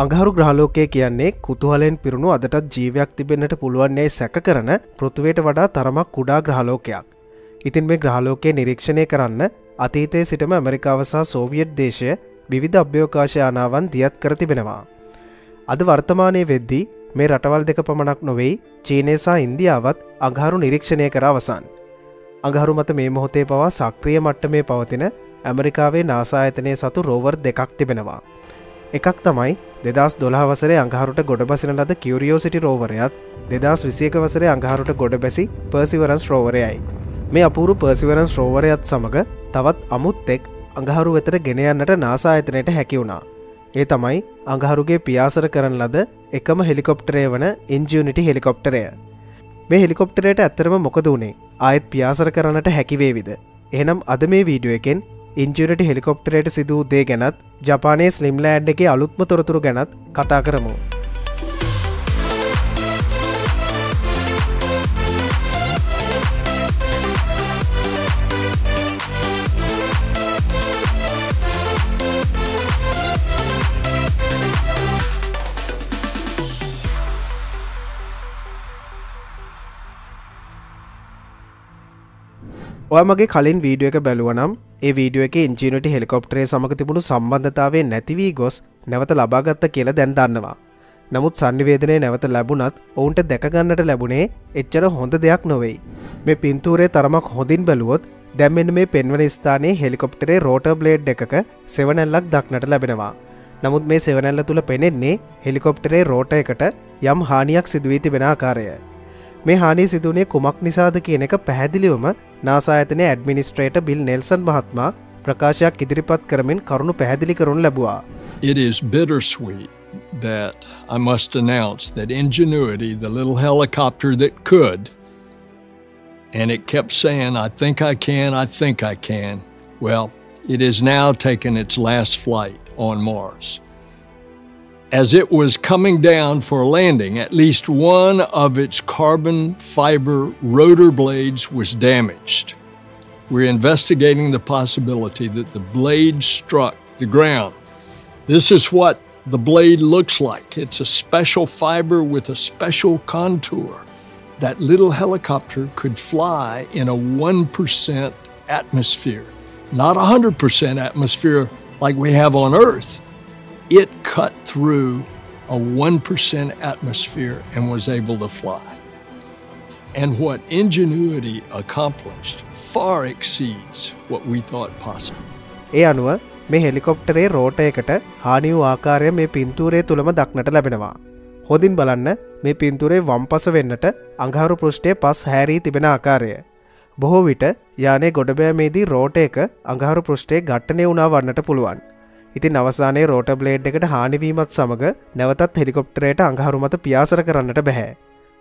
අඟහරු ග්‍රහලෝකය කියන්නේ කුතුහලෙන් පිරුණු අදටත් ජීවයක් තිබෙන්නට පුළුවන්න්නේ සැක කරන පෘතුවයට වඩා තරමක් කුඩා ග්‍රහලෝකයක්. ඉතින් මේ ග්‍රහලෝකය නිරීක්ෂණය කරන්න අතීතයේ සිටම ඇමරිකාව සහ සෝවියට් දේශය විවිධ අභ්‍යෝකාශයානාවන් දියත් කර තිබෙනවා. අද වර්තමානය වෙද්දී මේ රටවල් දෙක පමණක් නොවෙයි චීනයසා ඉන්දියාවත් අඟහරු නිරීක්ෂණය කර අවසන්. අඟහරු මත මේ මොහොතේ පවා සක්‍රිය මට්ට මේ පවතින ඇමරිකාවේ නාසායතනය සතු රෝවර් දෙකක් තිබෙනවා. එකක් තමයි දෙදස් දොලා වසරේ අඟහරුට ගොඩ බසින ලද කිවරියෝසිටි රෝවරයත් දෙදස් විසියක වසරේ අඟහරුට ගොඩ බැසි පර්සිවරන්ස් රෝවරයයි. මේ අපූරු පර්සිවරන්ස් රෝවරයත් සමඟ තවත් අමුත් එක් අඟහරු වෙතර ගෙනයන්නට නාසායතනයට හැකිවුණා. ඒ තමයි අඟහරුගේ පියාසර කරන ලද එකම හෙලිකොප්ටරය වන ඉන්ජියනිටි හෙලිකොප්ටරය. මේ හෙලිකොප්ටරයට ඇත්තරම මොකද වුණේ ආයත් පියාසර කරන්නට හැකිවේවිද. එහනම් අද මේ වීඩියෝ එකෙන් ඉන්ජිනට හෙලිකොප්ටරයට සිදූ දේ ගැනත් ජපානයේ ස්ලිම්ලෑන්ඩ් එක අලුත්ම තොරතුරු ගැනත් කතා කරමු. ඔයමගේ කලින් වීඩියෝ එක බැලුවනම් ඒ වීඩියෝ එක ඉංජිනට හෙලිකොප්ටරේ සමඟ තිබුණු සම්බන්ධතාවේ නැතිවී ගොස් නැවත ලබාගත්ත කියලා දැන් දන්නවා. නමුත් සන්නිවේදනය නැවත ලැබුණත් ඔවුන්ට දැකගන්නට ලැබුණේ එච්චර හොඳ දෙයක් නොවෙයි. මේ පින්තූරේ තරමක් හොඳින් බැලුවොත් දැම්මෙන් මේ පෙන්වන ස්ථානයේ හෙලිකොප්ටරේ රෝට බ්ලේඩ් එකක සෙවනැල්ලක් දක්නට ලැබෙනවා. නමුත් මේ සෙවනැල්ල තුළ පෙනෙන්නේ හෙලිකොප්ටරේ රෝට එකට යම් හානියක් සිදුවී තිබෙන ආකාරය. මේ හානි සිදුවනේ කුමක් නිසාද කියන එක පැහැදිලිවම නාසාඇතනය ඇඩමිනිස්ට්‍රේට බිල් නෙල්සන් මහත්මා ප්‍රකාශයක් ඉදිරිපත් කරමින් කරුණු පැහැදිලි කරුන් ලැබවා. It is bittersweet that I must announce that Ingenuity, the little helicopter that could, and it kept saying, I think I can, I think I can. Well, it has now taken its last flight on Mars. As it was coming down for landing, at least one of its carbon fiber rotor blades was damaged. We're investigating the possibility that the blade struck the ground. This is what the blade looks like. It's a special fiber with a special contour. That little helicopter could fly in a 1% atmosphere, not 100% atmosphere like we have on Earth it cut through a 1% atmosphere and was able to fly. And what ingenuity accomplished far exceeds what we thought possible. ඒ අනුව මේ හෙලිකොප්ටරේ රෝටයකට හානි වූ ආකාරය මේ පින්තූරේ තුළම දක්නට ලැබෙනවා. හොදින් බලන්න මේ පින්තුරේ වම්පස වෙන්නට අඟහරු පෘෂ්ටය පස් හැරී තිබෙන ආකාරය. බොහෝ විට යානේ ගොඩබෑමේදී රෝට එක අඟහරු පෘෂ්ටේ ගට්ටනය වුණා වන්නට පුළුවන්. ඉතින් අවසානයේ රෝට බ්ලේඩ් එකට හානිවීමත් සමඟ නැවතත් හෙලිකොප්ටරයට අඟහරු මත පියාසර කරන්නට බැහැ.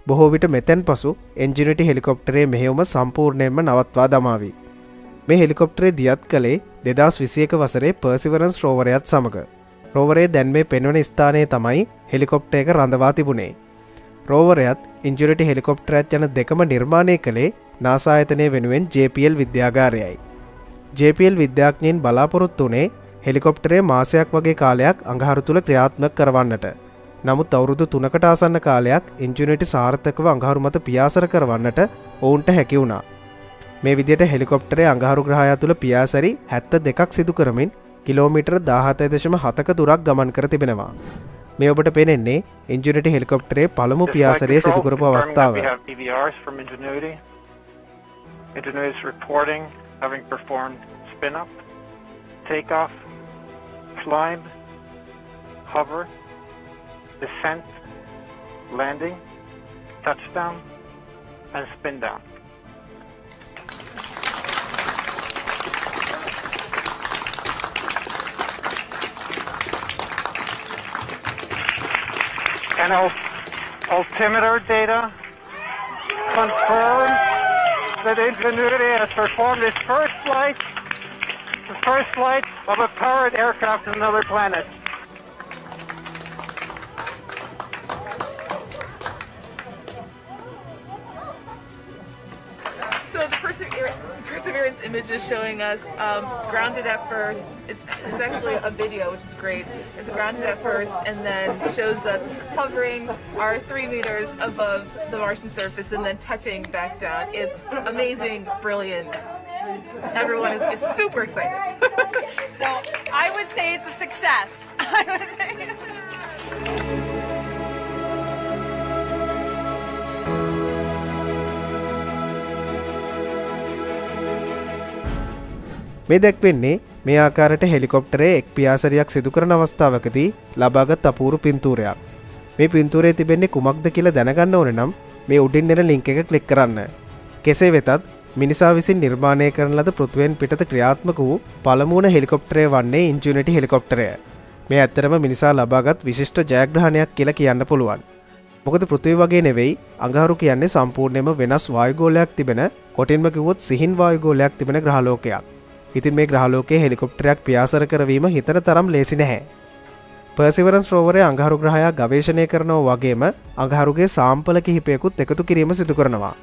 බොහෝ විට මෙතැන් පසු එන්ජිනිටි හෙලිකොප්ටරේ මෙහෙවුම සම්පූර්ණයෙන්ම නවත්වා දමාවී. මේ හෙලිකොප්ටරේ දියත් කළේ දෙදස් විසියක වසරේ පර්සිවරන්ස් රෝවරයත් සමඟ. රෝවරේ දැන් මේ පෙන්වන ස්ථානය තමයි හෙලිකොප්ට එක රඳවා තිබුණේ. රෝවරයත් ඉංජිරටි හෙලිකොප්ටරත් යන දෙකම නිර්මාණය කළේ නාසායතනය වෙනුවෙන් JPL විද්‍යාගාරයයි. JPL විද්‍යාඥයෙන් බලාපොරොත්තු වනේ හෙලිකොප්ටරේ මාසයක් වගේ කාලයක් අඟහරු තුළ ක්‍රියාත්මක කරවන්නට. නමුත් අවුරුදු තුනකට ආසන්න කාලයක් ඉංජිනටි සාර්ථකව අඟහරු මත පියාසර කරවන්නට ඔවුන්ට හැකි වුණා. මේ විදියට හෙලිකොප්ටරේ අඟහරු ග්‍රහය තුළ පියාසරි හැත්ත දෙකක් සිදු කරමින් කිලෝමිටර් දාහතය දශම හතක තුරක් ගමන් කර තිබෙනවා. මේ ඔබට පෙනෙන්නේ ඉංජිනටි හෙලිකොප්ටරේ පළමු පියාසරය සිදුකරපු අවස්ථාව. Ingenuity is reporting having performed spin up, take off, climb, hover, descent, landing, touchdown, and spin down. And altimeter data confirms that Ingenuity has performed its first flight the first flight of a powered aircraft to another planet. So the Perseverance, Perseverance It's images showing us um, grounded at first. It's, it's actually a video, which is great. It's grounded at first and then shows us hovering our three meters above the Martian surface and then touching back down. It's amazing, brilliant. Everyone is, is super excited. So I would say it's a success. I would say. මේ දැක්වෙන්නේ මේ ආකාරයට හෙලිකොප්ටරේ එක් පියාසරයක් සිදු කරන අවස්ථාවකදී ලබාගත් අපූරු පින්තූරයක් මේ පින්තූරේ තිබෙන්නේ කුමක්ද කියලා දැනගන්න ඕන නම් මේ උඩින් දෙන ලිංක එක කලික් කරන්න කෙසේ වෙතත් මිනිසා විසින් නිර්මාණය කරන ලද පෘතුවෙන් පිටත ක්‍රියාත්මක වූ පළමුුණ හෙලිකොප්ටරය වන්නේ ඉංජුනටි හෙලිකොප්ටරය මේ ඇත්තරම මිනිසා ලබාගත් විශිෂ්ට ජයග්‍රහණයක් කියලා කියන්න පුළුවන් මොකද පෘතිවි වගේ නෙවෙයි අඟහරු කියන්නේ සම්පූර්ණයම වෙනස් වායගෝලයක් තිබෙන කොටින්ම කිවොත් සිහින් වායගෝලයක් තිබෙන ග්‍රහලෝකයක් ඉතින් මේ ග්‍රහලෝකයේ හෙලිකොප්ටරයක් පියාසර කරවීම හිතන තරම් ලේසි නැහැ. පර්සිවරන්ස් රෝවරය අඟහරු ග්‍රහයා ගවේශණය කරනව වගේම අඟහරුගේ සාම්පල කිහිපයකුත් එකතු කිරීම සිදු කරනවා.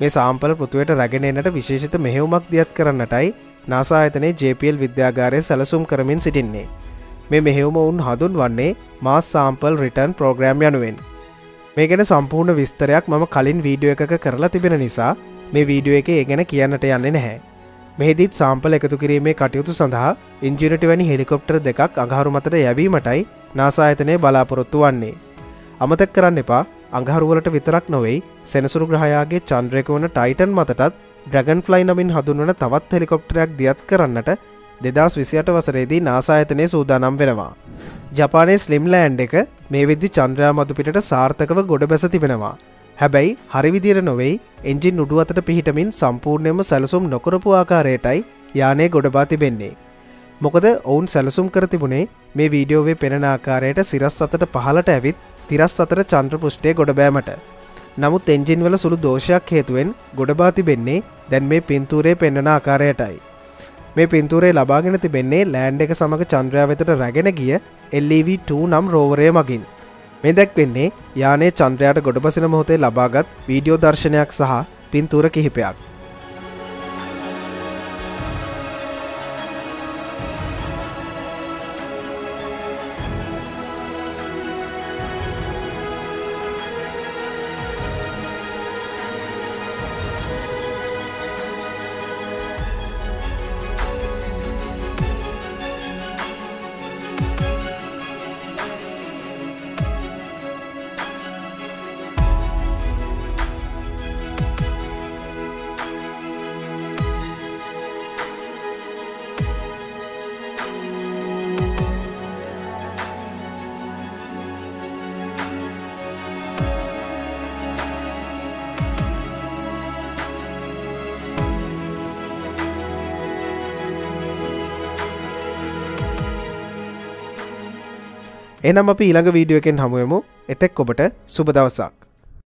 මේ සාම්පල පෘතුවයට රැගෙනන්නට විශේෂිත මෙහෙවුමක් දියත් කරන්නටයි නාසායතනයේ JPL විද්‍යාගාරය සැලසුම් කරමින් සිටින්නේ. මේ මෙහෙවුම උන් හඳුන් වන්නේ මාස් සාම්පල් රිටර්න් ප්‍රෝග්‍රෑම් යනුවෙන්. මේ ගැන සම්පූර්ණ විස්තරයක් මම කලින් වීඩියෝ එකක කරලා තිබෙන නිසා මේ වීඩියෝ එක ඒ ගැන කියන්නට යන්නේ නැහැ. මෙහිදිත් සාම්පල එකතු කිරීමේ කටයුතු සඳහා ඉංජිනට වැනි හෙලිකොප්ටර් දෙකක් අඟහරු මතට යැවීමටයි නාසායතනය බලාපොරොත්තු වන්නේ. අමතක් කරන්න එපා අඟහරුවලට විතරක් නොවෙයි සෙනසුරු ග්‍රහයාගේ චන්ද්‍රයක වන ටයිටන් මතටත් ඩ්‍රගන් ෆ්ලයි නමින් හඳුන්වන තවත් හෙලිකොප්ටරයක් දියත් කරන්නට දෙදස් විසියට වසරේදී නාසායතනය සූදානම් වෙනවා. ජපානයේ ස්ලිම්ලෑන්් එක මේ විද්දි චන්ද්‍රයා මදුපිට සාර්ථකව ගොඩ බැස තිබෙනවා. හැබැයි හරිවිදිර නොවෙයි එන්ජින් උඩු අතට පිහිටමින් සම්පූර්ණයම සැලසුම් නොකරපු ආකාරයටයි යානය ගොඩබා තිබෙන්නේ. මොකද ඔවුන් සැලසුම් කර තිබුණේ මේ වීඩියෝවේ පෙනෙන ආකාරයට සිරස් අතට පහලට ඇවිත් තිරස් අතර චන්ද්‍ර පුෂ්ටය ගොඩබෑමට. නමුත් එන්ජින් වල සුළු දෝෂයක් හේතුවෙන් ගොඩබා තිබෙන්නේ දැන් මේ පින්තූරේ පෙන්න්නන ආකාරයටයි. මේ පින්තූරේ ලබාගෙන තිබෙන්නේ ලෑන්ඩ එක සමඟ චන්ද්‍රයා වෙතට රැගෙන ගිය LEV2 නම් රෝවරය මගින්. මේ දැක්වෙන්නේ යානේ චන්ද්‍රයාට ගොඩබසින මොහොතේ ලබාගත් වීඩියෝ දර්ශනයක් සහ පින්තූර කිහිපයක්. එනම් අපි ඊළඟ වීඩියෝ එකෙන් හමුවමු එතෙක් ඔබට සුබ දවසක්.